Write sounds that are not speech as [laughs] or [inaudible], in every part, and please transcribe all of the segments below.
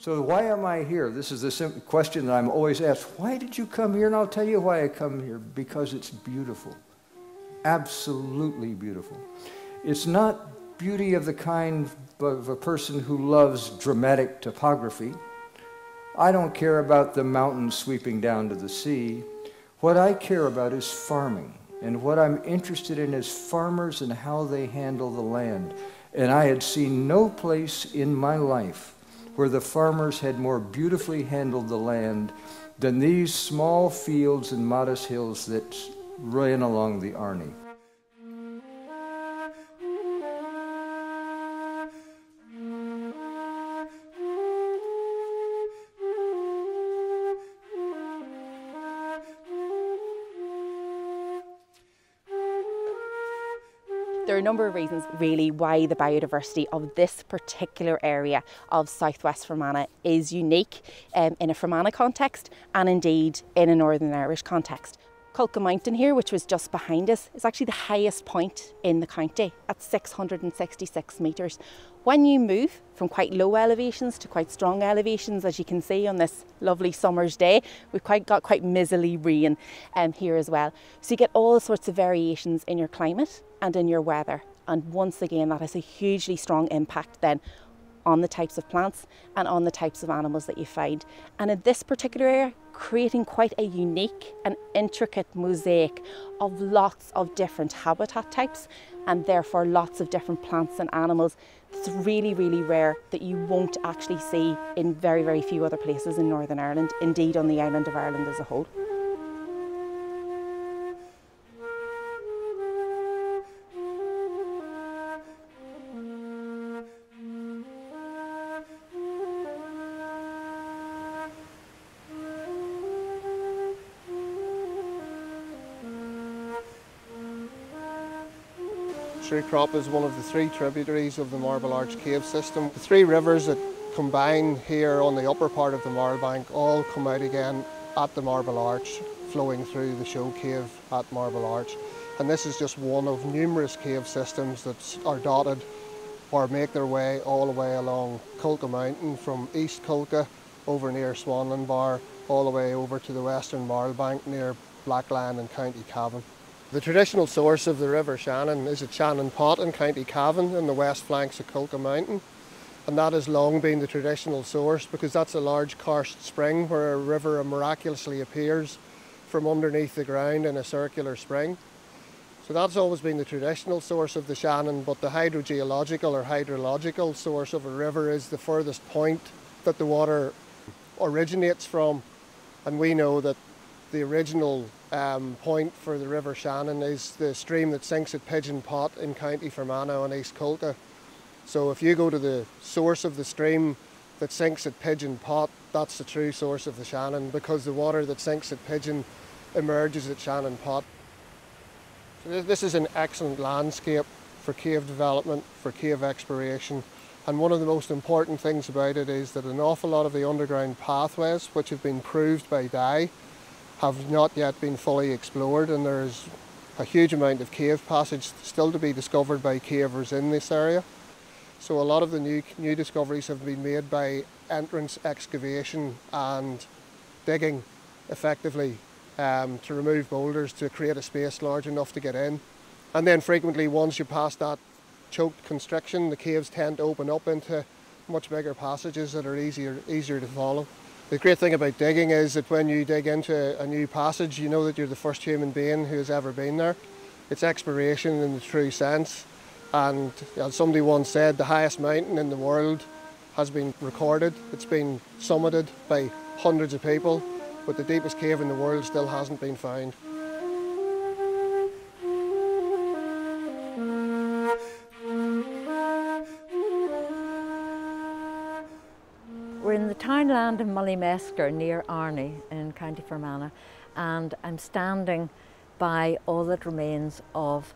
So, why am I here? This is the simple question that I'm always asked. Why did you come here? And I'll tell you why I come here because it's beautiful. Absolutely beautiful. It's not beauty of the kind of a person who loves dramatic topography. I don't care about the mountains sweeping down to the sea. What I care about is farming. And what I'm interested in is farmers and how they handle the land. And I had seen no place in my life where the farmers had more beautifully handled the land than these small fields and modest hills that ran along the Arney. There are a number of reasons, really, why the biodiversity of this particular area of southwest Fermanagh is unique um, in a Fermanagh context and indeed in a Northern Irish context. Cuilcagh Mountain here, which was just behind us, is actually the highest point in the county at 666 metres. When you move from quite low elevations to quite strong elevations, as you can see on this lovely summer's day, we've quite got quite miserly rain um, here as well. So you get all sorts of variations in your climate and in your weather. And once again, that has a hugely strong impact then on the types of plants and on the types of animals that you find. And in this particular area, creating quite a unique and intricate mosaic of lots of different habitat types and therefore lots of different plants and animals. It's really, really rare that you won't actually see in very, very few other places in Northern Ireland, indeed on the island of Ireland as a whole. Crop is one of the three tributaries of the Marble Arch Cave system. The three rivers that combine here on the upper part of the Marl Bank all come out again at the Marble Arch, flowing through the show cave at Marble Arch. And this is just one of numerous cave systems that are dotted or make their way all the way along Cuilcagh Mountain from East Cuilcagh over near Swanlinbar all the way over to the western Marl Bank near Blacklion and County Cavan. The traditional source of the River Shannon is at Shannon Pot in County Cavan in the west flanks of Cuilcagh Mountain. And that has long been the traditional source because that's a large karst spring where a river miraculously appears from underneath the ground in a circular spring. So that's always been the traditional source of the Shannon, but the hydrogeological or hydrological source of a river is the furthest point that the water originates from. And we know that the original um, point for the River Shannon is the stream that sinks at Pigeon Pot in County Fermanagh on East Cuilcagh. So if you go to the source of the stream that sinks at Pigeon Pot, that's the true source of the Shannon because the water that sinks at Pigeon emerges at Shannon Pot. So this is an excellent landscape for cave development, for cave exploration. And one of the most important things about it is that an awful lot of the underground pathways, which have been proved by Dye, have not yet been fully explored and there's a huge amount of cave passage still to be discovered by cavers in this area. So a lot of the new, new discoveries have been made by entrance excavation and digging effectively um, to remove boulders to create a space large enough to get in. And then frequently once you pass that choked constriction, the caves tend to open up into much bigger passages that are easier, easier to follow. The great thing about digging is that when you dig into a new passage, you know that you're the first human being who has ever been there. It's exploration in the true sense. And as somebody once said, the highest mountain in the world has been recorded. It's been summited by hundreds of people, but the deepest cave in the world still hasn't been found. In of Mullymesker near Arney in County Fermanagh and I'm standing by all that remains of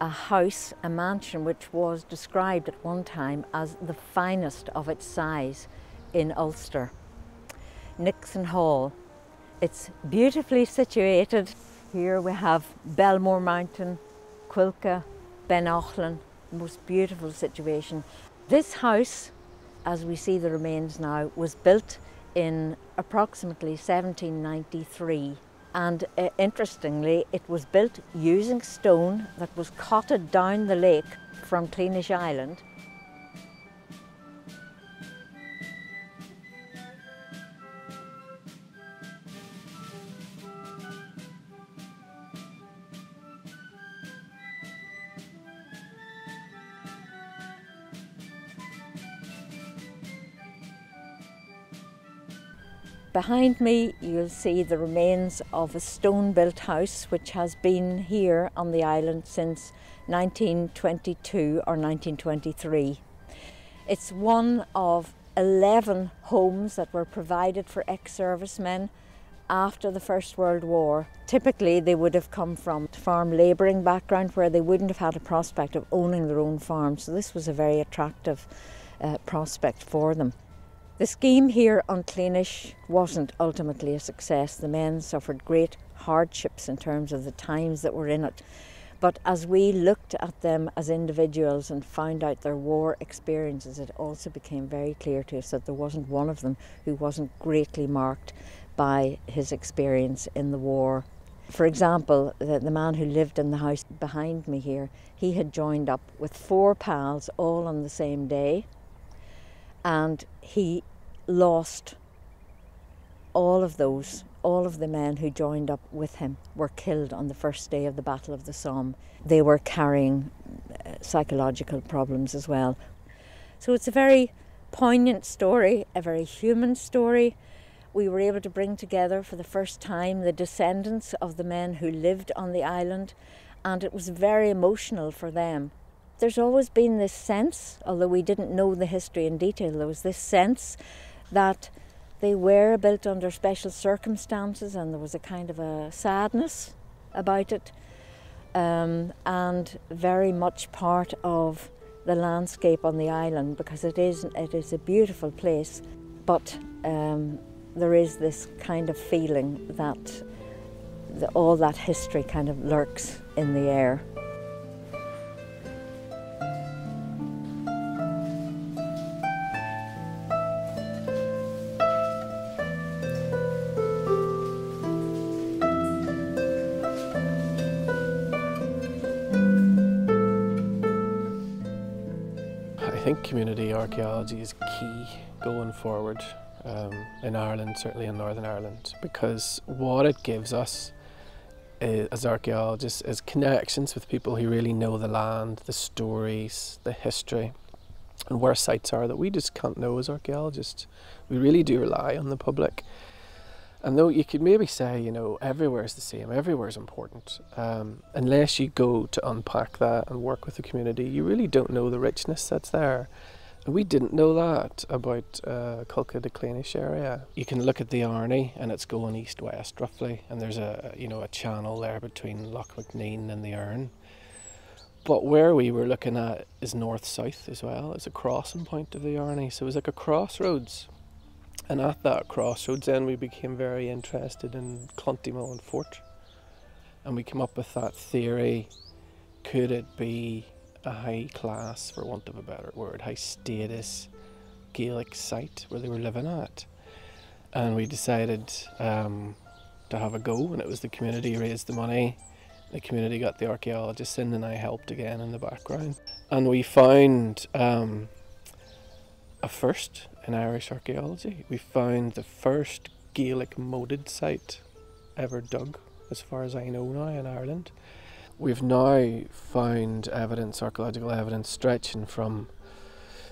a house, a mansion which was described at one time as the finest of its size in Ulster. Nixon Hall. It's beautifully situated. Here we have Belmore Mountain, Cuilcagh, Ben Aukhlin, most beautiful situation. This house as we see the remains now, was built in approximately 1793. And uh, interestingly, it was built using stone that was cotted down the lake from Cleenish Island Behind me you'll see the remains of a stone built house which has been here on the island since 1922 or 1923. It's one of 11 homes that were provided for ex-servicemen after the First World War. Typically they would have come from farm labouring background where they wouldn't have had a prospect of owning their own farm so this was a very attractive uh, prospect for them. The scheme here on Cleenish wasn't ultimately a success. The men suffered great hardships in terms of the times that were in it. But as we looked at them as individuals and found out their war experiences, it also became very clear to us that there wasn't one of them who wasn't greatly marked by his experience in the war. For example, the, the man who lived in the house behind me here, he had joined up with four pals all on the same day and he lost all of those, all of the men who joined up with him were killed on the first day of the Battle of the Somme. They were carrying uh, psychological problems as well. So it's a very poignant story, a very human story. We were able to bring together for the first time the descendants of the men who lived on the island, and it was very emotional for them there's always been this sense, although we didn't know the history in detail, there was this sense that they were built under special circumstances and there was a kind of a sadness about it um, and very much part of the landscape on the island because it is, it is a beautiful place but um, there is this kind of feeling that the, all that history kind of lurks in the air. Archaeology is key going forward um, in Ireland, certainly in Northern Ireland, because what it gives us is, as archaeologists is connections with people who really know the land, the stories, the history, and where sites are that we just can't know as archaeologists. We really do rely on the public and though you could maybe say, you know, everywhere is the same, everywhere is important, um, unless you go to unpack that and work with the community, you really don't know the richness that's there. And we didn't know that about uh, Cuilcagh to Cleenish area. You can look at the Arney and it's going east-west roughly, and there's a you know a channel there between Lough Macnean and the Erne. But where we were looking at is north-south as well. It's a crossing point of the Arney, so it was like a crossroads and at that crossroads, then we became very interested in Clontymullan Fort. And we came up with that theory could it be a high class, for want of a better word, high status Gaelic site where they were living at? And we decided um, to have a go, and it was the community raised the money. The community got the archaeologists in, and I helped again in the background. And we found um, a first in Irish archaeology. We found the first Gaelic moated site ever dug, as far as I know now, in Ireland. We've now found evidence, archaeological evidence, stretching from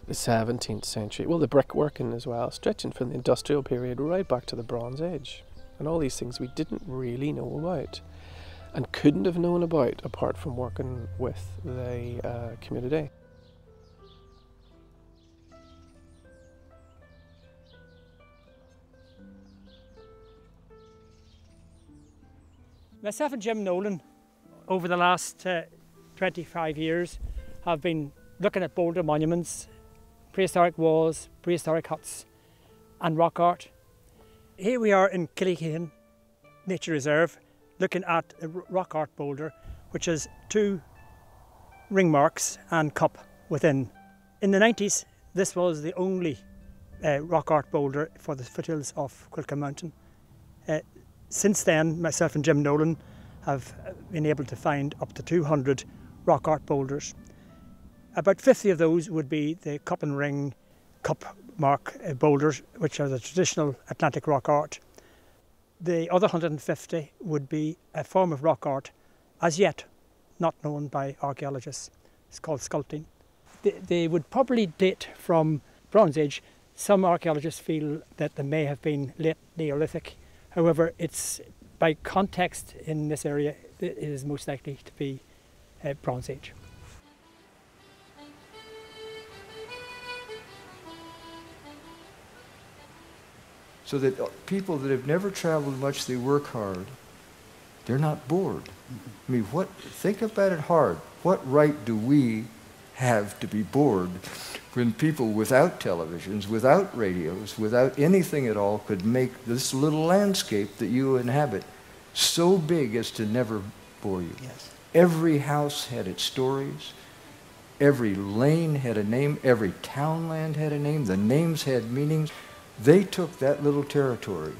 the 17th century, well, the brickworking as well, stretching from the industrial period right back to the Bronze Age. And all these things we didn't really know about and couldn't have known about apart from working with the uh, community. Myself and Jim Nolan, over the last uh, 25 years, have been looking at boulder monuments, prehistoric walls, prehistoric huts, and rock art. Here we are in Killykeeghan Nature Reserve, looking at a rock art boulder, which has two ring marks and cup within. In the 90s, This was the only uh, rock art boulder for the foothills of Cuilcagh Mountain. Uh, since then, myself and Jim Nolan have been able to find up to 200 rock art boulders. About 50 of those would be the cup and ring cup mark uh, boulders, which are the traditional Atlantic rock art. The other 150 would be a form of rock art as yet not known by archaeologists. It's called sculpting. They, they would probably date from Bronze Age. Some archaeologists feel that they may have been late Neolithic. However, it's by context in this area, it is most likely to be uh, Bronze Age. So that uh, people that have never traveled much, they work hard. They're not bored. I mean, what? Think about it hard. What right do we have to be bored when people without televisions, without radios, without anything at all could make this little landscape that you inhabit so big as to never bore you? Yes. Every house had its stories. Every lane had a name. Every townland had a name. The names had meanings. They took that little territory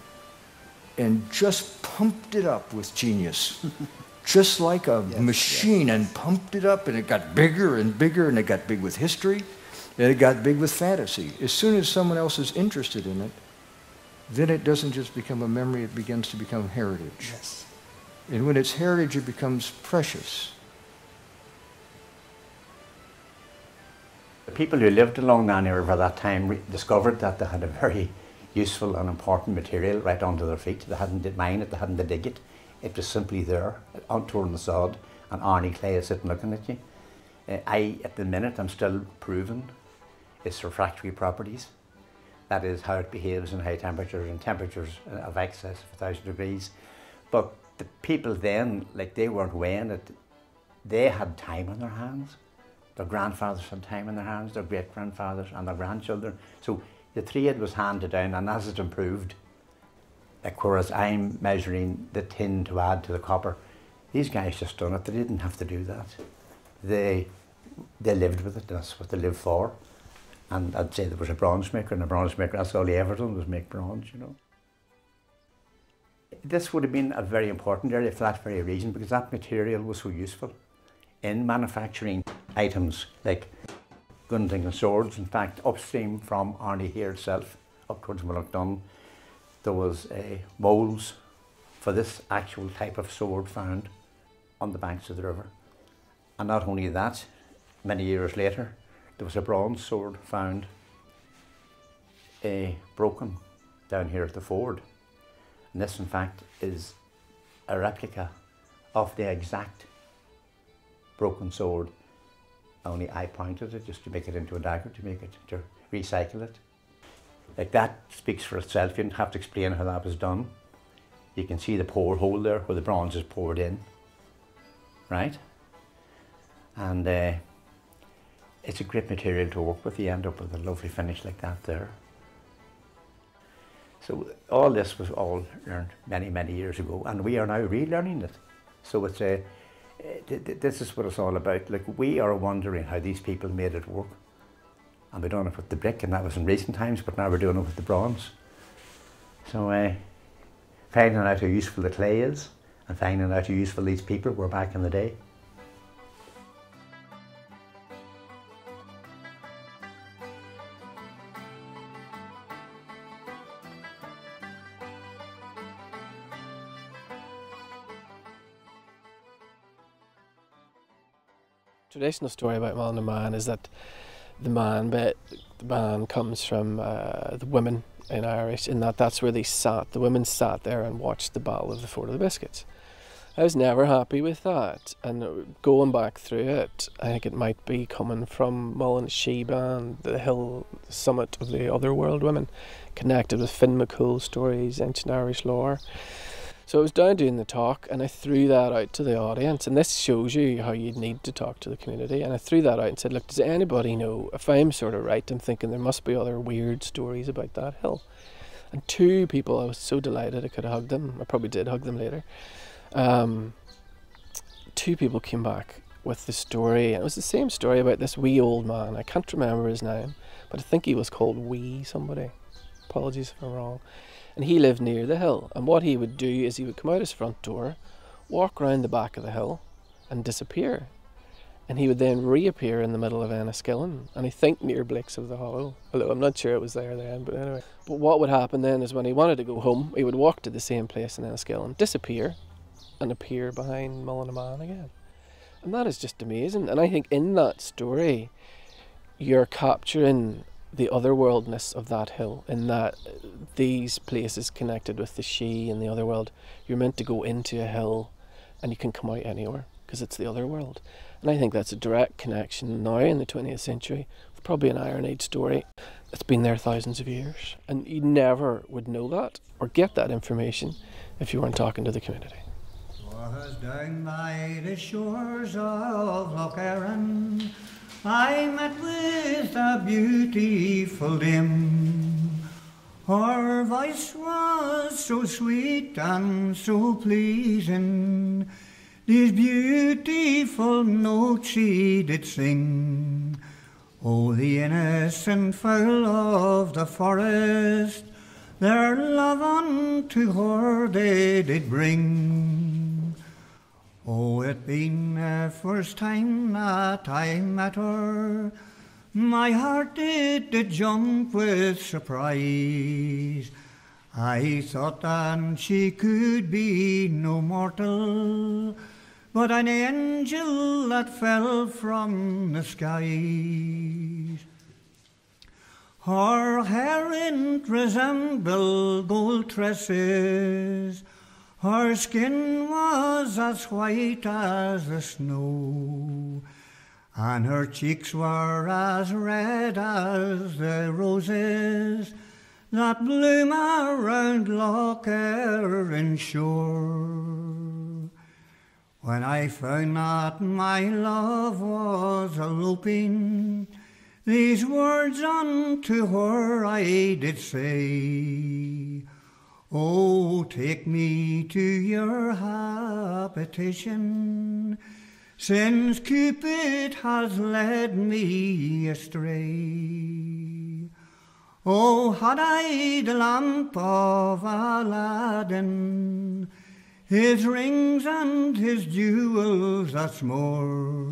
and just pumped it up with genius. [laughs] just like a yes, machine, yes. and pumped it up, and it got bigger and bigger, and it got big with history, and it got big with fantasy. As soon as someone else is interested in it, then it doesn't just become a memory, it begins to become heritage. Yes. And when it's heritage, it becomes precious. The people who lived along Nanny River at that time discovered that they had a very useful and important material right under their feet. They hadn't mined it, they hadn't to dig it. It was simply there, on the sod, and Arney Clay is sitting looking at you. Uh, I, at the minute, I'm still proving its refractory properties. That is how it behaves in high temperatures and temperatures of excess of 1,000 degrees. But the people then, like they weren't weighing it, they had time on their hands. Their grandfathers had time on their hands, their great grandfathers and their grandchildren. So the trade was handed down, and as it improved, whereas I'm measuring the tin to add to the copper, these guys just done it. They didn't have to do that. They they lived with it. That's what they lived for. And I'd say there was a bronze maker, and a bronze maker. That's all he ever done was make bronze. You know. This would have been a very important area for that very reason, because that material was so useful in manufacturing items like gunting and swords. In fact, upstream from Arney here itself, up towards Mullockdun, there was a moulds for this actual type of sword found on the banks of the river. And not only that, many years later, there was a bronze sword found a broken down here at the ford. And this in fact is a replica of the exact broken sword only I pointed it just to make it into a dagger, to make it, to recycle it. Like that speaks for itself. You don't have to explain how that was done. You can see the pour hole there where the bronze is poured in, right? And uh, it's a great material to work with. You end up with a lovely finish like that there. So all this was all learned many, many years ago, and we are now relearning it. So it's a this is what it's all about. Like we are wondering how these people made it work. And we done it with the brick, and that was in recent times, but now we're doing it with the bronze. So uh, finding out how useful the clay is, and finding out how useful these people were back in the day. traditional story about Man is that the man bit, the man comes from uh, the women in Irish, in that that's where they sat. The women sat there and watched the Battle of the Fort of the Biscuits. I was never happy with that, and going back through it, I think it might be coming from Mullin and the hill summit of the other world women, connected with Finn McCool's stories, ancient Irish lore. So I was down doing the talk and I threw that out to the audience. And this shows you how you need to talk to the community. And I threw that out and said, Look, does anybody know? If I'm sort of right, I'm thinking there must be other weird stories about that hill. And two people, I was so delighted I could have hugged them. I probably did hug them later. Um, two people came back with the story, and it was the same story about this wee old man. I can't remember his name, but I think he was called Wee somebody. Apologies if I'm wrong. And he lived near the hill. And what he would do is he would come out his front door, walk round the back of the hill, and disappear. And he would then reappear in the middle of Enniskillen, and I think near Blake's of the Hollow. Although I'm not sure it was there then, but anyway. But what would happen then is when he wanted to go home, he would walk to the same place in Enniskillen, disappear, and appear behind Mullinaman again. And that is just amazing. And I think in that story, you're capturing the otherworldness of that hill, in that these places connected with the she and the other world, you're meant to go into a hill and you can come out anywhere because it's the other world. And I think that's a direct connection now in the 20th century with probably an Iron Age story that's been there thousands of years. And you never would know that or get that information if you weren't talking to the community. Was down by the shores of Lough Erne, I met with a beautiful dim. Her voice was so sweet and so pleasing, these beautiful notes she did sing. Oh, the innocent fowl of the forest, their love unto her they did bring. Oh, it been the first time that I met her, my heart did, did jump with surprise. I thought that she could be no mortal, but an angel that fell from the skies. Her hair in resembled gold tresses, her skin was as white as the snow, and her cheeks were as red as the roses that bloom around Lough Erne shore. When I found that my love was eloping, these words unto her I did say. Oh, take me to your habitation, since Cupid has led me astray. Oh, had I the lamp of Aladdin, his rings and his jewels, that's more.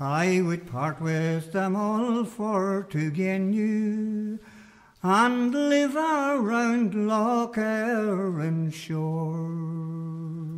I would part with them all for to gain you and live around Lough Erne shore.